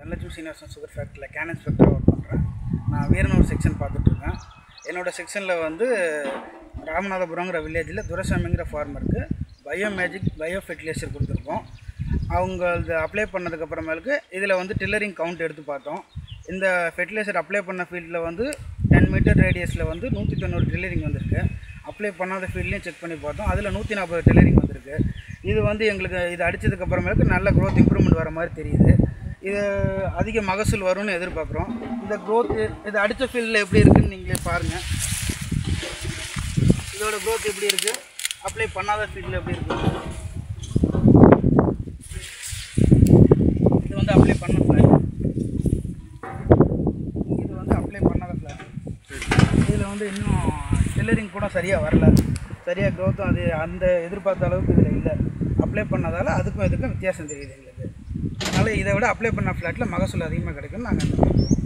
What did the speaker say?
Dhanalakshmi Srinivasan sugar ஃபேக்ட்ரியில் cane இன்ஸ்பெக்டராக work பண்ணுறேன் நான் வீரனூர் செக்ஷன் பார்த்துட்ருக்கேன். என்னோடய செக்ஷனில் வந்து ராமநாதபுரங்கிற வில்லேஜில் துரசாமிங்கிற ஃபார்மருக்கு பயோ மேஜிக் பயோ ஃபெர்டிலைசர் கொடுத்துருக்கோம். அவங்க இது அப்ளை பண்ணதுக்கப்புறமேலுக்கு இதில் வந்து டில்லரிங் கவுண்ட் எடுத்து பார்த்தோம். இந்த ஃபெர்டிலைசர் அப்ளை பண்ண ஃபீல்டில் வந்து டென் மீட்டர் ரேடியஸில் வந்து நூற்றி தொண்ணூறு டில்லரிங் வந்திருக்கு. அப்ளை பண்ணாத ஃபீல்ட்லேயும் செக் பண்ணி பார்த்தோம். அதில் நூற்றி நாற்பது டில்லரிங் வந்திருக்கு. இது வந்து எங்களுக்கு இது அடித்ததுக்கப்புறமேலுக்கு நல்ல க்ரோத் இம்ப்ரூவ்மெண்ட் வர மாதிரி தெரியுது. இது அதிக மகசூல் வரும்னு எதிர்பார்க்குறோம். இந்த க்ரோத் இது அடித்த ஃபீல்டில் எப்படி இருக்குதுன்னு நீங்களே பாருங்கள் இதோட க்ரோத் எப்படி இருக்குது அப்ளை பண்ணாத ஃபீல்டில் எப்படி இருக்குது இது வந்து அப்ளை பண்ண ஃப்ளாட் இது வந்து அப்ளை பண்ணாத ஃப்ளாட் இதில் வந்து இன்னும் டெல்லரிங் கூட சரியாக வரல. சரியாக க்ரோத்தும் அது அந்த எதிர்பார்த்த அளவுக்கு இதில் இல்லை. அப்ளை பண்ணதால் அதுக்கும் இதுக்கும் வித்தியாசம் தெரியுது எங்களுக்கு. அதனால் இதை விட அப்ளை பண்ண ஃப்ளாட்டில் மகசூல் அதிகமாக கிடைக்கும் நாங்கள்